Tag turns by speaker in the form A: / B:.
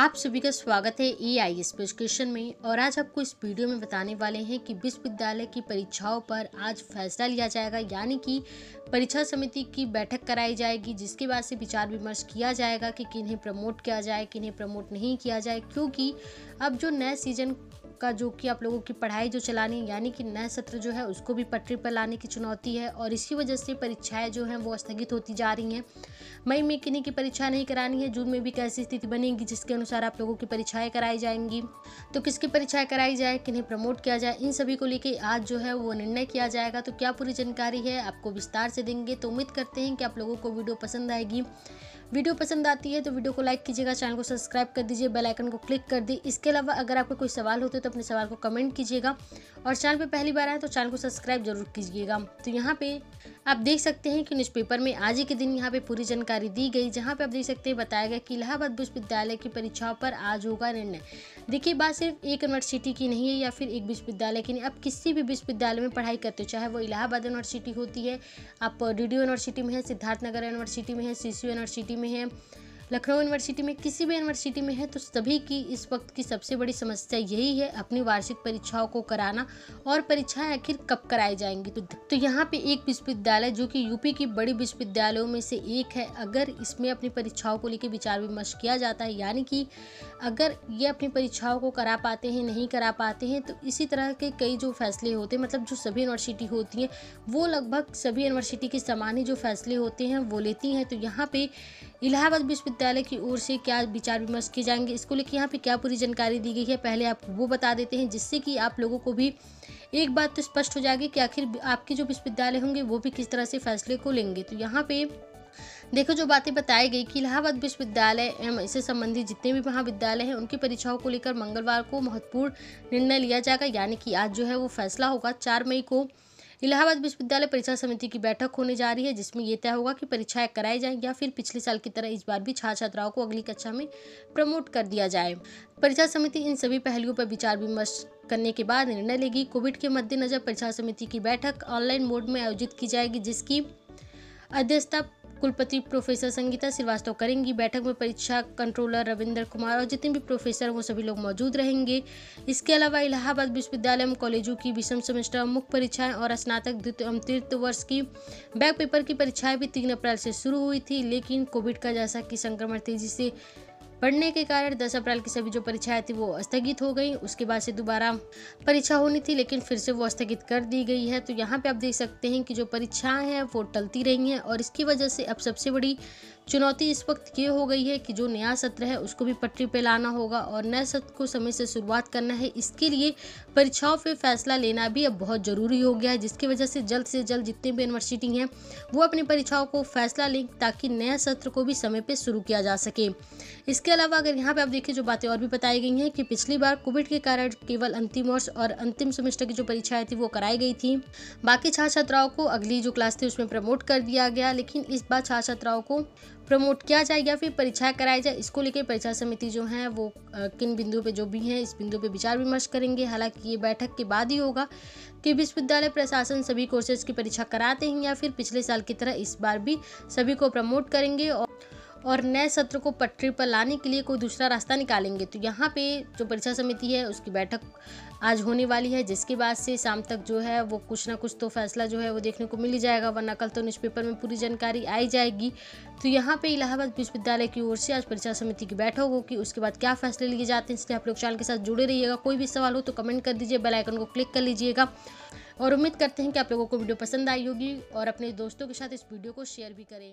A: आप सभी का स्वागत है ए आई एजुकेशन में और आज आपको इस वीडियो में बताने वाले हैं कि विश्वविद्यालय की परीक्षाओं पर आज फैसला लिया जाएगा, यानी कि परीक्षा समिति की बैठक कराई जाएगी, जिसके बाद से विचार विमर्श किया जाएगा कि किन्हें प्रमोट किया जाए, किन्हें प्रमोट नहीं किया जाए, क्योंकि अब जो नए सीज़न का जो कि आप लोगों की पढ़ाई जो चलानी, यानी कि नया सत्र जो है, उसको भी पटरी पर लाने की चुनौती है और इसी वजह से परीक्षाएँ जो हैं, वो स्थगित होती जा रही हैं। मई में किन्हीं की परीक्षा नहीं करानी है, जून में भी कैसी स्थिति बनेगी, जिसके अनुसार आप लोगों की परीक्षाएँ कराई जाएँगी। तो किसकी परीक्षाएँ कराई जाए, किन्हें प्रमोट किया जाए, इन सभी को लेकर आज जो है, वो निर्णय किया जाएगा। तो क्या पूरी जानकारी है, आपको विस्तार से देंगे। तो उम्मीद करते हैं कि आप लोगों को वीडियो पसंद आएगी। वीडियो पसंद आती है तो वीडियो को लाइक कीजिएगा, चैनल को सब्सक्राइब कर दीजिए, बेल आइकन को क्लिक कर दी। इसके अलावा अगर आपको कोई सवाल होते तो अपने सवाल को कमेंट कीजिएगा। और चैनल पे पहली बार आए तो चैनल को सब्सक्राइब ज़रूर कीजिएगा। तो यहाँ पे आप देख सकते हैं कि न्यूज़पेपर में आज ही के दिन यहाँ पे पूरी जानकारी दी गई, जहाँ पे आप देख सकते हैं बताया गया कि इलाहाबाद विश्वविद्यालय की परीक्षाओं पर आज होगा निर्णय। देखिए, बात सिर्फ़ एक यूनिवर्सिटी की नहीं है या फिर एक विश्वविद्यालय की नहीं, आप किसी भी विश्वविद्यालय में पढ़ाई करते हो, चाहे वो इलाहाबाद यूनिवर्सिटी होती है, आप डी यूनिवर्सिटी में है, सिद्धार्थनगर यूनिवर्सिटी में है सी यूनिवर्सिटी में है। लखनऊ यूनिवर्सिटी में किसी भी यूनिवर्सिटी में है तो सभी की इस वक्त की सबसे बड़ी समस्या यही है अपनी वार्षिक परीक्षाओं को कराना और परीक्षाएँ आखिर कब कराई जाएँगी। तो, तो यहाँ पे एक विश्वविद्यालय जो कि यूपी की बड़ी विश्वविद्यालयों में से एक है अगर इसमें अपनी परीक्षाओं को लेकर विचार विमर्श किया जाता है यानी कि अगर ये अपनी परीक्षाओं को करा पाते हैं नहीं करा पाते हैं तो इसी तरह के कई जो फैसले होते हैं मतलब जो सभी यूनिवर्सिटी होती हैं वो लगभग सभी यूनिवर्सिटी के समान ही जो फैसले होते हैं वो लेती हैं। तो यहाँ पे इलाहाबाद विश्वविद्यालय की ओर से क्या विचार विमर्श किए जाएँगे? इसको लेकर यहाँ पे क्या पूरी जानकारी दी गई है? पहले आपको वो बता देते हैं, जिससे कि आप लोगों को भी एक बात तो स्पष्ट हो जाएगी कि आखिर आपके जो विश्वविद्यालय होंगे, वो भी किस तरह से फैसले को लेंगे। तो यहाँ पे देखो, जो बातें बताई गई कि इलाहाबाद विश्वविद्यालय एवं इससे संबंधित जितने भी महाविद्यालय हैं, उनकी परीक्षाओं को लेकर मंगलवार को महत्वपूर्ण निर्णय लिया जाएगा। यानी कि आज जो है वो फैसला होगा, चार मई को। इलाहाबाद विश्वविद्यालय परीक्षा समिति की बैठक होने जा रही है, जिसमें यह तय होगा कि परीक्षाएँ कराई जाएँ या फिर पिछले साल की तरह इस बार भी छात्र छात्राओं को अगली कक्षा में प्रमोट कर दिया जाए। परीक्षा समिति इन सभी पहलुओं पर विचार विमर्श करने के बाद निर्णय लेगी। कोविड के मद्देनजर परीक्षा समिति की बैठक ऑनलाइन मोड में आयोजित की जाएगी, जिसकी अध्यक्षता कुलपति प्रोफेसर संगीता श्रीवास्तव करेंगी बैठक में परीक्षा कंट्रोलर रविंद्र कुमार और जितने भी प्रोफेसर वो सभी लोग मौजूद रहेंगे। इसके अलावा इलाहाबाद विश्वविद्यालय में कॉलेजों की विषम सेमेस्टर, मुख्य परीक्षाएँ और स्नातक द्वितीय एवं तृतीय वर्ष की बैक पेपर की परीक्षाएँ भी तीन अप्रैल से शुरू हुई थी, लेकिन कोविड का जैसा कि संक्रमण तेज़ी से बढ़ने के कारण 10 अप्रैल की सभी जो परीक्षाएँ थी वो स्थगित हो गई। उसके बाद से दोबारा परीक्षा होनी थी, लेकिन फिर से वो स्थगित कर दी गई है। तो यहाँ पे आप देख सकते हैं कि जो परीक्षाएँ हैं, वो टलती रही हैं और इसकी वजह से अब सबसे बड़ी चुनौती इस वक्त ये हो गई है कि जो नया सत्र है, उसको भी पटरी पे लाना होगा और नए सत्र को समय से शुरुआत करना है। इसके लिए परीक्षाओं पे फैसला लेना भी अब बहुत ज़रूरी हो गया है, जिसकी वजह से जल्द से जल्द जितने भी यूनिवर्सिटी हैं, वो अपनी परीक्षाओं को फैसला लें ताकि नया सत्र को भी समय पर शुरू किया जा सके। इसके अलावा अगर यहाँ पे आप देखिए जो बातें और भी बताई गई हैं कि पिछली बार कोविड के कारण केवल अंतिम वर्ष और अंतिम सेमेस्टर की जो परीक्षाएँ थी वो कराई गई थी। बाकी छात्र छात्राओं को अगली जो क्लास थी उसमें प्रमोट कर दिया गया, लेकिन इस बार छात्र छात्राओं को प्रमोट किया जाए या फिर परीक्षा कराई जाए। इसको लेकर परीक्षा समिति जो है वो किन बिंदुओं पे जो भी हैं, इस बिंदु पे विचार विमर्श करेंगे। हालाँकि ये बैठक के बाद ही होगा कि विश्वविद्यालय प्रशासन सभी कोर्सेज की परीक्षा कराते हैं या फिर पिछले साल की तरह इस बार भी सभी को प्रमोट करेंगे और और नए सत्र को पटरी पर लाने के लिए कोई दूसरा रास्ता निकालेंगे। तो यहाँ पे जो परीक्षा समिति है, उसकी बैठक आज होने वाली है, जिसके बाद से शाम तक जो है, वो कुछ ना कुछ तो फैसला जो है, वो देखने को मिल जाएगा, वरना कल तो न्यूज़पेपर में पूरी जानकारी आई जाएगी। तो यहाँ पे इलाहाबाद विश्वविद्यालय की ओर से आज परीक्षा समिति की बैठक होगी, उसके बाद क्या फैसले लिए जाते हैं, इसलिए आप लोग चैनल के साथ जुड़े रहिएगा। कोई भी सवाल हो तो कमेंट कर दीजिए बेलाइकन को क्लिक कर लीजिएगा। और उम्मीद करते हैं कि आप लोगों को वीडियो पसंद आई होगी, और अपने दोस्तों के साथ इस वीडियो को शेयर भी करें।